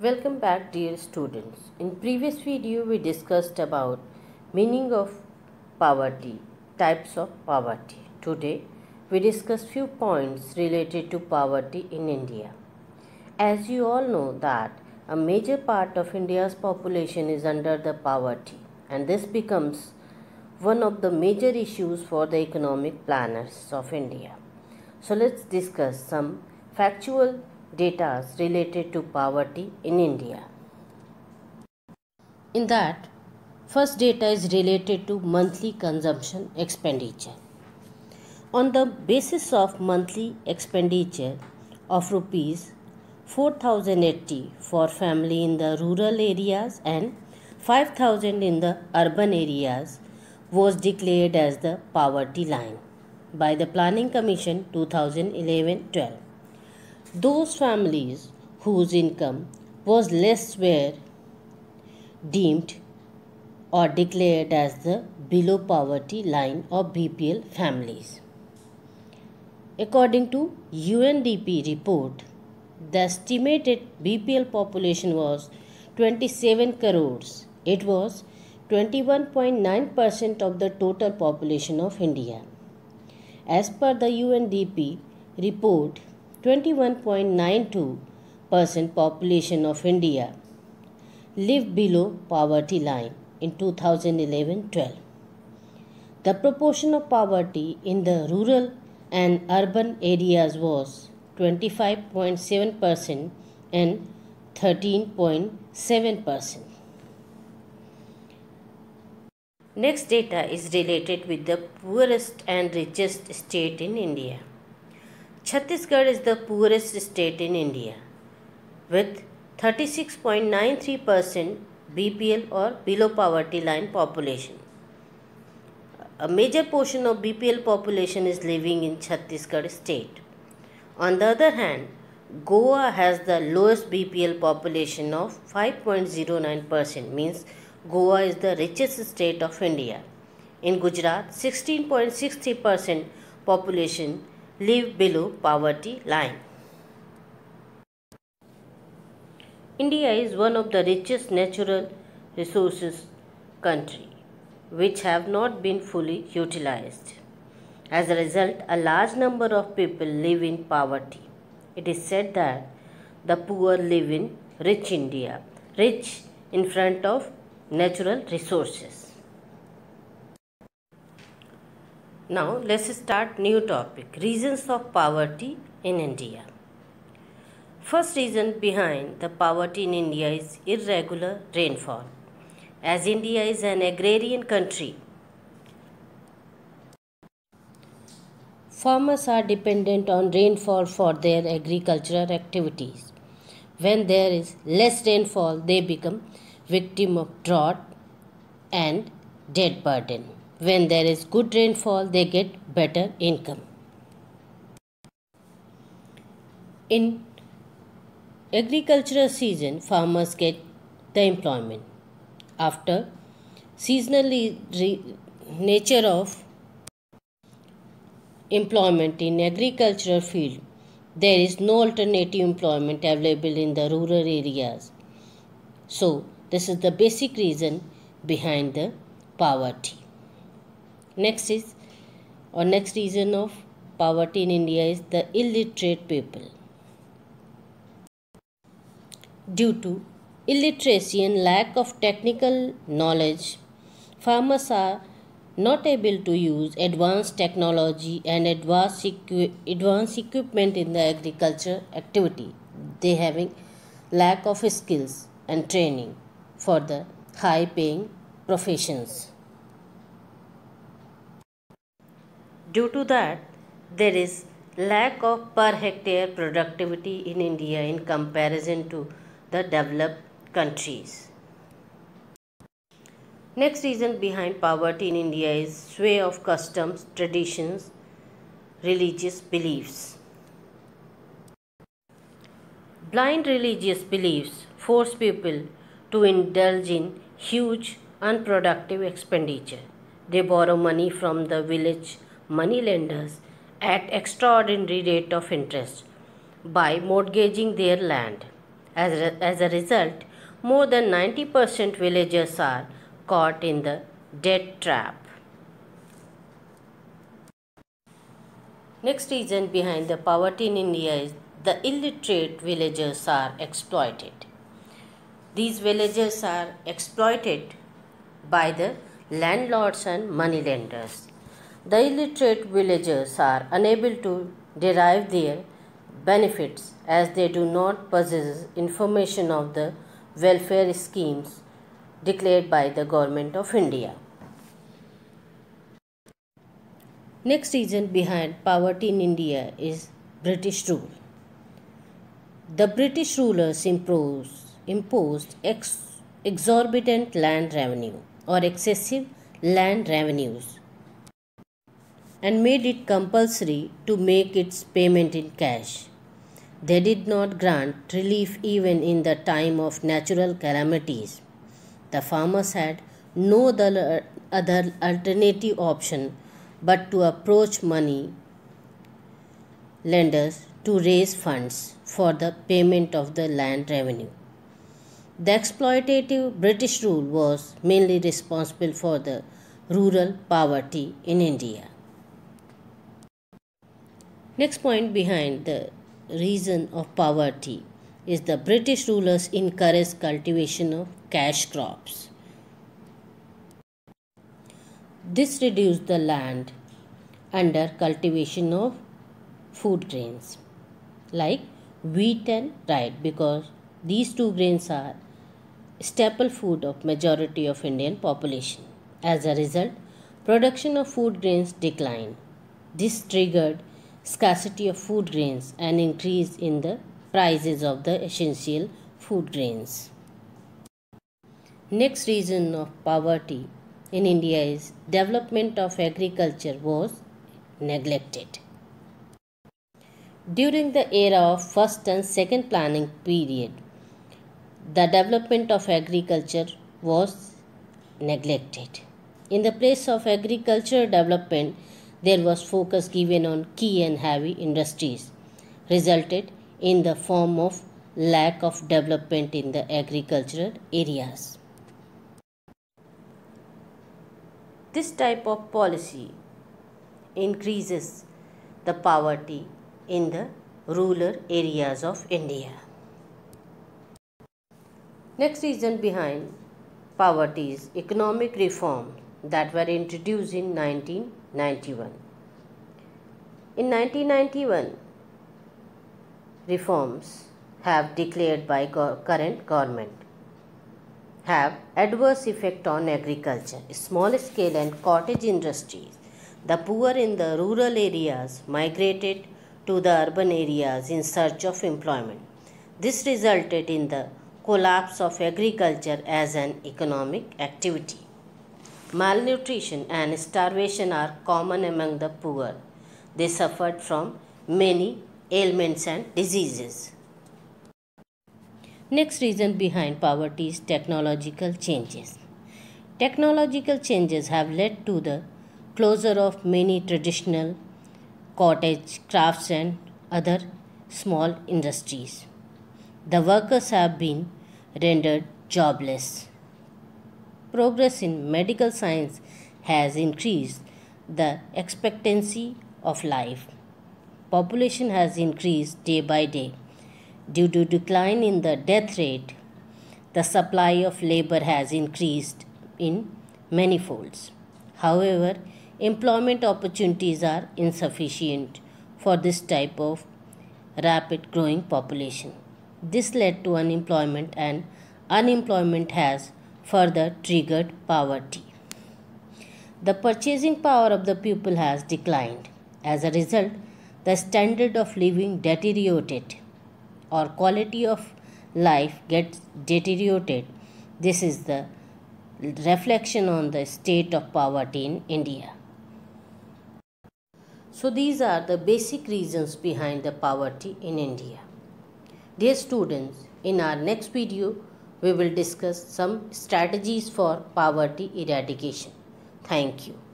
Welcome back dear students. In previous video we discussed about meaning of poverty, types of poverty. Today we discuss few points related to poverty in India. As you all know that a major part of India's population is under the poverty and this becomes one of the major issues for the economic planners of India. So let's discuss some factual data related to poverty in India. In that, first data is related to monthly consumption expenditure. On the basis of monthly expenditure of rupees 4080 for family in the rural areas and 5000 in the urban areas was declared as the poverty line by the planning commission 2011-12 those families whose income was less were deemed or declared as the below poverty line of BPL families. According to UNDP report, the estimated BPL population was 27 crores. It was 21.9% of the total population of India. As per the UNDP report, 21.92% population of India live below poverty line in 2011-12. The proportion of poverty in the rural and urban areas was 25.7% and 13.7%. Next data is related with the poorest and richest state in India. Chhattisgarh is the poorest state in India with 36.93% BPL or below poverty line population. A major portion of BPL population is living in Chhattisgarh state. On the other hand, Goa has the lowest BPL population of 5.09% means Goa is the richest state of India. In Gujarat, 16.63% population live below poverty line. India is one of the richest natural resources country which have not been fully utilized. As a result, a large number of people live in poverty. It is said that the poor live in rich India, rich in front of natural resources. Now let's start new topic reasons of poverty in India. First reason behind the poverty in India is irregular rainfall. As India is an agrarian country, farmers are dependent on rainfall for their agricultural activities. When there is less rainfall, they become victim of drought and debt burden when there is good rainfall they get better income. In agricultural season farmers get the employment. After seasonal nature of employment in agricultural field there is no alternative employment available in the rural areas. So this is the basic reason behind the poverty Next is or next reason of poverty in India is the illiterate people. Due to illiteracy and lack of technical knowledge, farmers are not able to use advanced technology and advanced, equi- advanced equipment in the agriculture activity. They having lack of skills and training for the high paying professions. Due to that, there is lack of per hectare productivity in India in comparison to the developed countries. Next reason behind poverty in India is sway of customs, traditions, religious beliefs. Blind religious beliefs force people to indulge in huge unproductive expenditure. They borrow money from the village money lenders at extraordinary rate of interest by mortgaging their land. As a, as a result, more than 90% villagers are caught in the debt trap. Next reason behind the poverty in India is the illiterate villagers are exploited. These villagers are exploited by the landlords and moneylenders. The illiterate villagers are unable to derive their benefits as they do not possess information of the welfare schemes declared by the government of India. Next reason behind poverty in India is British rule. The British rulers imposed, imposed ex- exorbitant land revenue or excessive land revenues and made it compulsory to make its payment in cash. They did not grant relief even in the time of natural calamities. The farmers had no other alternative option but to approach money lenders to raise funds for the payment of the land revenue. The exploitative British rule was mainly responsible for the rural poverty in India. Next point behind the reason of poverty is the British rulers encouraged cultivation of cash crops. This reduced the land under cultivation of food grains like wheat and rye because these two grains are staple food of majority of Indian population. As a result, production of food grains declined. This triggered scarcity of food grains and increase in the prices of the essential food grains. Next reason of poverty in India is development of agriculture was neglected. During the era of first and second planning period, the development of agriculture was neglected. In the place of agricultural development, there was focus given on key and heavy industries, resulted in the form of lack of development in the agricultural areas. This type of policy increases the poverty in the rural areas of India. Next reason behind poverty is economic reform that were introduced in 1991. In 1991, reforms have declared by current government have adverse effect on agriculture, small scale and cottage industries. The poor in the rural areas migrated to the urban areas in search of employment. This resulted in the collapse of agriculture as an economic activity. Malnutrition and starvation are common among the poor. They suffered from many ailments and diseases. Next reason behind poverty is technological changes. Technological changes have led to the closure of many traditional cottage, crafts, and other small industries. The workers have been rendered jobless. Progress in medical science has increased the expectancy of life. Population has increased day by day. Due to decline in the death rate, the supply of labor has increased in many folds. However, employment opportunities are insufficient for this type of rapid growing population. This led to unemployment and unemployment has further triggered poverty. The purchasing power of the people has declined. As a result, the standard of living deteriorated or quality of life gets deteriorated, this is the reflection on the state of poverty in India. So, these are the basic reasons behind the poverty in India. Dear students, in our next video, we will discuss some strategies for poverty eradication. Thank you.